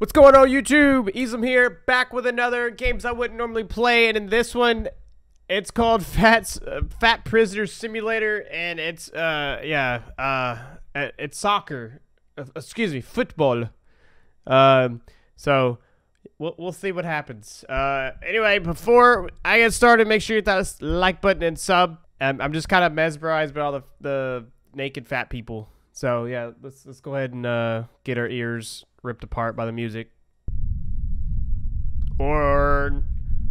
What's going on YouTube? Easelm here, back with another games I wouldn't normally play, and in this one, it's called Fat uh, Fat Prisoner Simulator, and it's uh yeah uh it's soccer, uh, excuse me, football. Um, so we'll we'll see what happens. Uh, anyway, before I get started, make sure you hit that like button and sub. Um, I'm just kind of mesmerized by all the the naked fat people. So yeah, let's let's go ahead and uh, get our ears ripped apart by the music. Or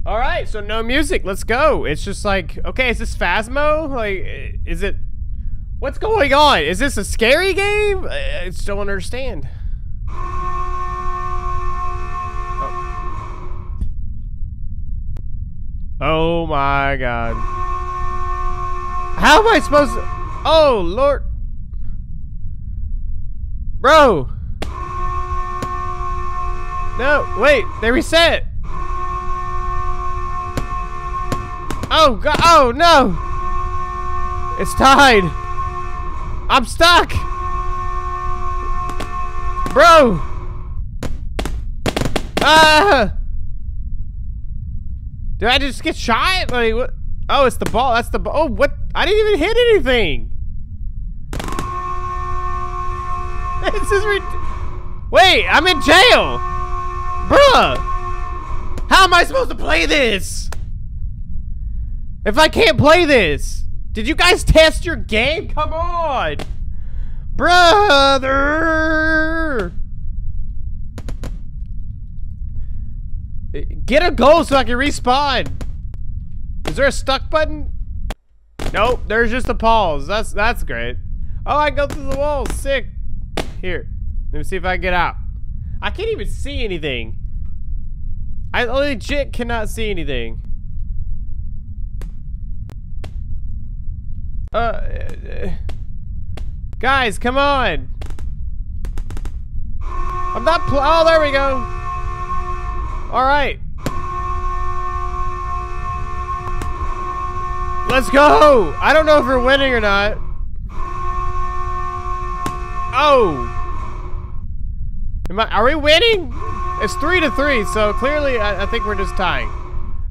all right, so no music. Let's go. It's just like okay, is this Phasmo? Like, is it? What's going on? Is this a scary game? I just don't understand. Oh, oh my god. How am I supposed to? Oh lord. Bro! No, wait, they reset! Oh, God, oh, no! It's tied! I'm stuck! Bro! Ah! Did I just get shot? Like, what? Oh, it's the ball. That's the ball. Oh, what? I didn't even hit anything! this is Wait, I'm in jail! Bruh! How am I supposed to play this? If I can't play this? Did you guys test your game? Come on! Brother! Get a goal so I can respawn! Is there a stuck button? Nope, there's just a pause. That's that's great. Oh, I go through the wall. Sick. Here. Let me see if I can get out. I can't even see anything. I legit cannot see anything. Uh, uh guys, come on. I'm not Oh, there we go. All right. Let's go. I don't know if we're winning or not. Oh! I, are we winning? It's three to three, so clearly I, I, think we're just tying.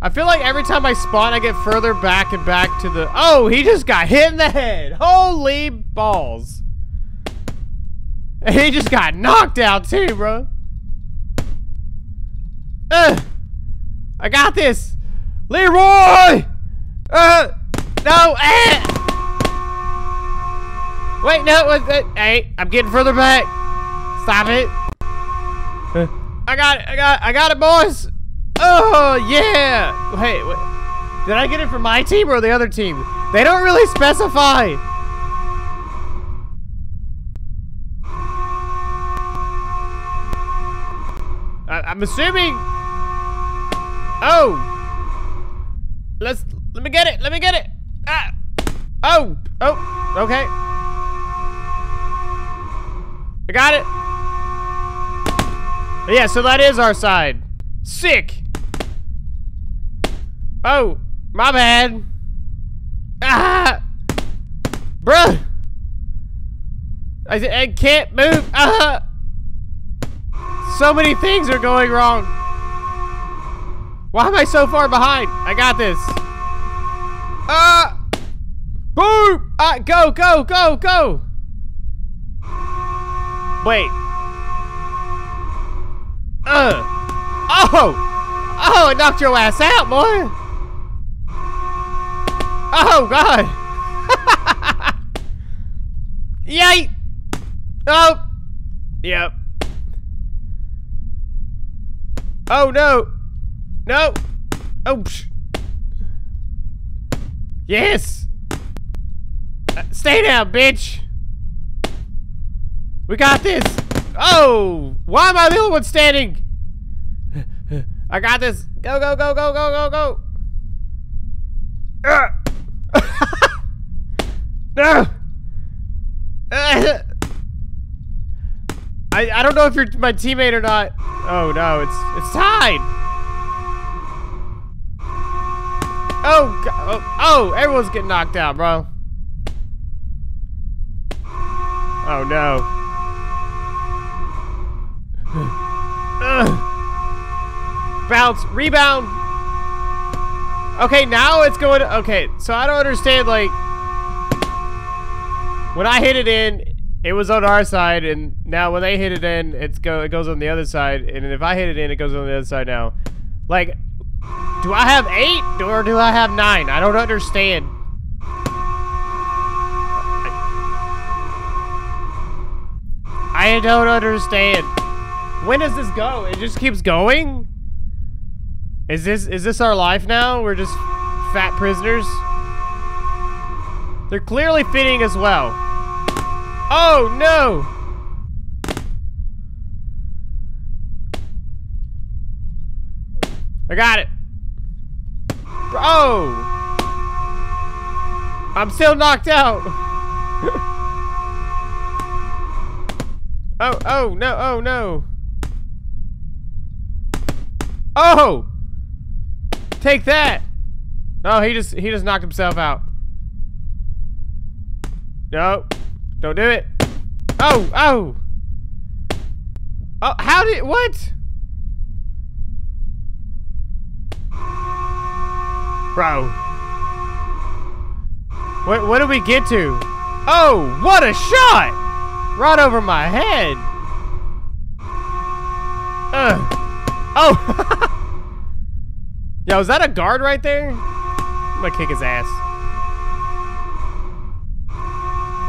I feel like every time I spawn, I get further back and back to the... Oh, he just got hit in the head. Holy balls. He just got knocked out too, bro. I got this. Leroy! Uh, no, eh! Wait, no, what's it? Hey, I'm getting further back. Stop it. I got it, I got it, I got it, boys. Oh, yeah. Hey, wait. Did I get it from my team or the other team? They don't really specify. I, I'm assuming. Oh. Let's, let me get it, let me get it. Ah. Oh, oh, okay. I got it. Yeah, so that is our side. Sick. Oh, my bad. Ah! Bruh! I, I can't move. Ah! So many things are going wrong. Why am I so far behind? I got this. Ah! Boom! Ah, go, go, go, go! Wait. Uh. Oh! Oh, it knocked your ass out, boy! Oh, God! Yay! Oh! Yep. Oh, no! No! Oh. Yes! Uh, stay down, bitch! We got this! Oh! Why am I the only one standing? I got this! Go, go, go, go, go, go, go! Uh. no! I, I don't know if you're my teammate or not. Oh no, it's it's tied. Oh, oh, oh, everyone's getting knocked out, bro. Oh no. Bounce. Rebound. Okay, now it's going okay, so I don't understand, like, when I hit it in, it was on our side, and now when they hit it in, it's go it goes on the other side, and if I hit it in, it goes on the other side now. Like, do I have eight, or do I have nine? I don't understand. I don't understand. When does this go? It just keeps going? Is this is this our life now? We're just fat prisoners? They're clearly fitting as well. Oh no! I got it. Oh! I'm still knocked out. oh, oh, no, oh, no. Oh! Take that! No, he just he just knocked himself out. No. Don't do it. Oh, oh. Oh, how did what? Bro. What what did we get to? Oh, what a shot! Right over my head. Ugh. Oh! yeah, was that a guard right there? I'm gonna kick his ass.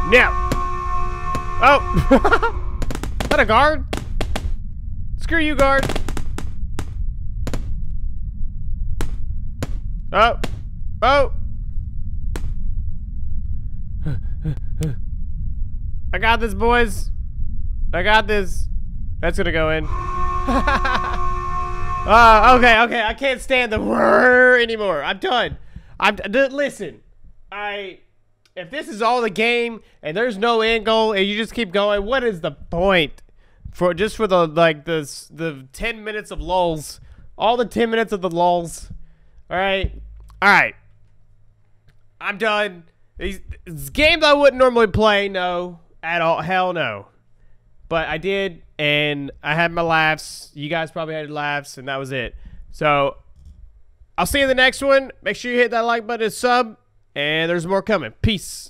No! Oh! is that a guard? Screw you, guard! Oh! Oh! I got this, boys. I got this. That's gonna go in. Uh, okay, okay. I can't stand the whir anymore. I'm done. I'm listen. I if this is all the game and there's no end goal and you just keep going, what is the point? For just for the like the the 10 minutes of lulls. All the 10 minutes of the lulls. All right. All right. I'm done. These, these games I wouldn't normally play, no. At all. Hell no. But I did, and I had my laughs. You guys probably had laughs, and that was it. So I'll see you in the next one. Make sure you hit that like button and sub, and there's more coming. Peace.